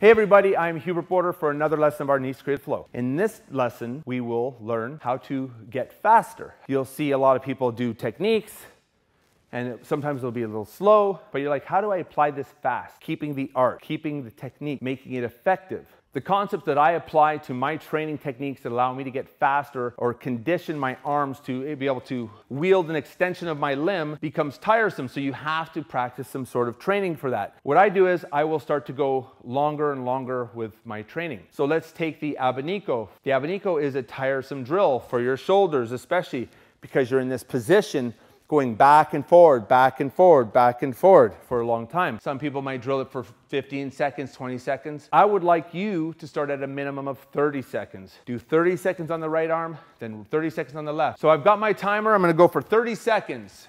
Hey everybody, I'm Hubert Boorder for another lesson of Arnis Creative Flow. In this lesson, we will learn how to get faster. You'll see a lot of people do techniques, and sometimes it'll be a little slow, but you're like, how do I apply this fast? Keeping the art, keeping the technique, making it effective. The concepts that I apply to my training techniques that allow me to get faster or condition my arms to be able to wield an extension of my limb becomes tiresome. So you have to practice some sort of training for that. What I do is I will start to go longer and longer with my training. So let's take the abanico. The abanico is a tiresome drill for your shoulders, especially because you're in this position going back and forward, back and forward, back and forward for a long time. Some people might drill it for 15 seconds, 20 seconds. I would like you to start at a minimum of 30 seconds. Do 30 seconds on the right arm, then 30 seconds on the left. So I've got my timer. I'm gonna go for 30 seconds.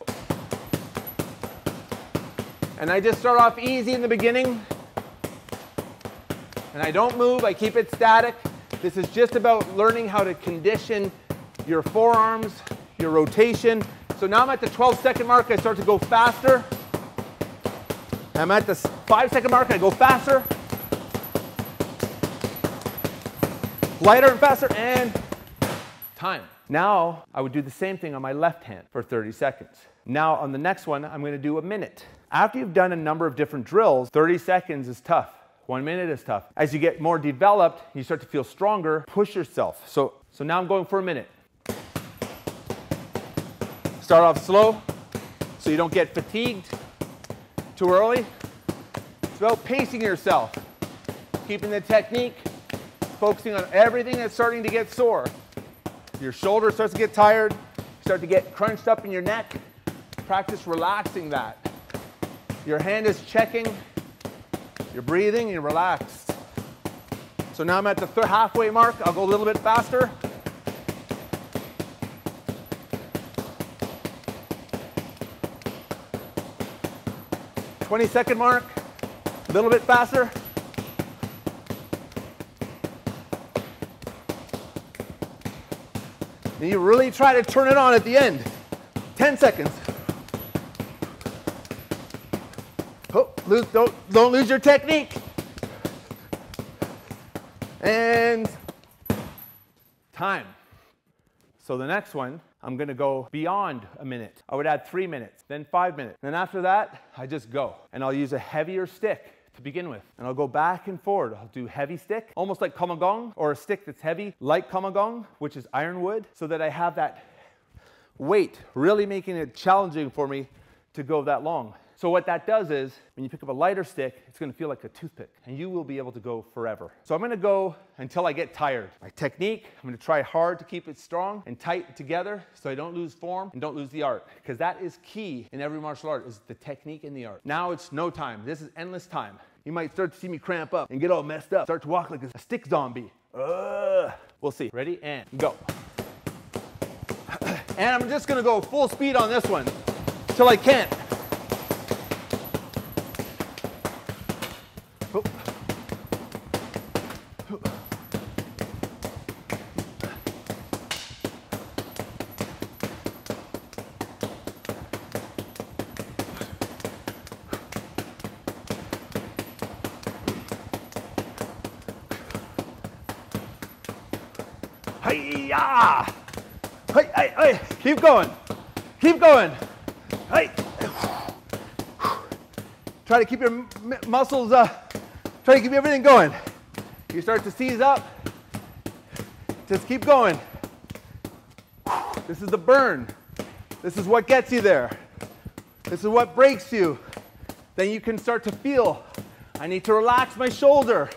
And I just start off easy in the beginning. And I don't move, I keep it static. This is just about learning how to condition your forearms, your rotation, so now I'm at the 12 second mark, I start to go faster. I'm at the five second mark, I go faster. Lighter and faster, and time. Now I would do the same thing on my left hand for 30 seconds. Now on the next one, I'm gonna do a minute. After you've done a number of different drills, 30 seconds is tough. One minute is tough. As you get more developed, you start to feel stronger, push yourself. So, so now I'm going for a minute. Start off slow so you don't get fatigued too early. It's about pacing yourself, keeping the technique, focusing on everything that's starting to get sore. Your shoulder starts to get tired, start to get crunched up in your neck. Practice relaxing that. Your hand is checking, you're breathing, you're relaxed. So now I'm at the halfway mark. I'll go a little bit faster. 20 second mark, a little bit faster. And you really try to turn it on at the end. 10 seconds. Oh, lose, don't, don't lose your technique. And time. So the next one, I'm gonna go beyond a minute. I would add three minutes, then five minutes. Then after that, I just go. And I'll use a heavier stick to begin with. And I'll go back and forward. I'll do heavy stick, almost like Kamagong, or a stick that's heavy, like Kamagong, which is ironwood, so that I have that weight, really making it challenging for me to go that long. So what that does is, when you pick up a lighter stick, it's gonna feel like a toothpick, and you will be able to go forever. So I'm gonna go until I get tired. My technique, I'm gonna try hard to keep it strong and tight together so I don't lose form and don't lose the art, because that is key in every martial art, is the technique and the art. Now it's no time. This is endless time. You might start to see me cramp up and get all messed up, start to walk like a stick zombie. Uh, we'll see. Ready? And go. And I'm just gonna go full speed on this one till I can't. Hi-ya! Hey, hey, hey, keep going. Keep going. Hey. Try to keep your muscles, uh, try to keep everything going. You start to seize up. Just keep going. This is the burn. This is what gets you there. This is what breaks you. Then you can start to feel, I need to relax my shoulder.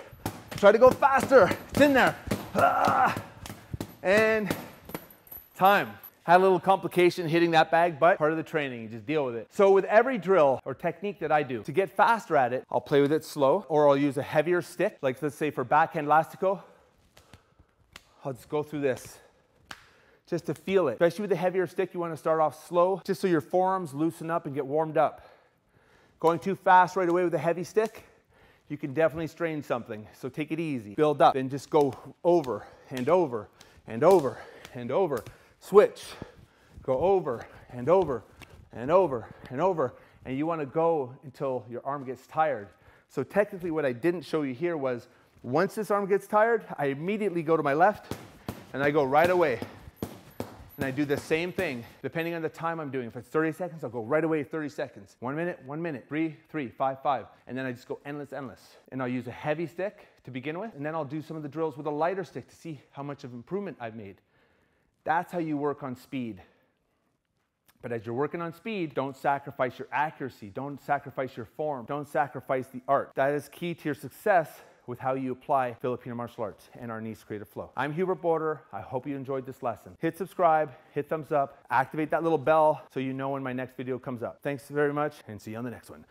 Try to go faster. It's in there. Ah and time. Had a little complication hitting that bag, but part of the training, you just deal with it. So with every drill or technique that I do, to get faster at it, I'll play with it slow, or I'll use a heavier stick, like let's say for backhand elastico, I'll just go through this, just to feel it. Especially with the heavier stick, you wanna start off slow, just so your forearms loosen up and get warmed up. Going too fast right away with a heavy stick, you can definitely strain something. So take it easy, build up, and just go over and over and over and over. Switch. Go over and over and over and over. And you want to go until your arm gets tired. So technically what I didn't show you here was once this arm gets tired, I immediately go to my left and I go right away. And I do the same thing depending on the time I'm doing. If it's 30 seconds, I'll go right away 30 seconds. One minute, one minute, three, three, five, five. And then I just go endless, endless. And I'll use a heavy stick to begin with. And then I'll do some of the drills with a lighter stick to see how much of improvement I've made. That's how you work on speed. But as you're working on speed, don't sacrifice your accuracy. Don't sacrifice your form. Don't sacrifice the art. That is key to your success with how you apply Filipino martial arts and Arnis Creative Flow. I'm Hubert Boorder. I hope you enjoyed this lesson. Hit subscribe, hit thumbs up, activate that little bell so you know when my next video comes up. Thanks very much and see you on the next one.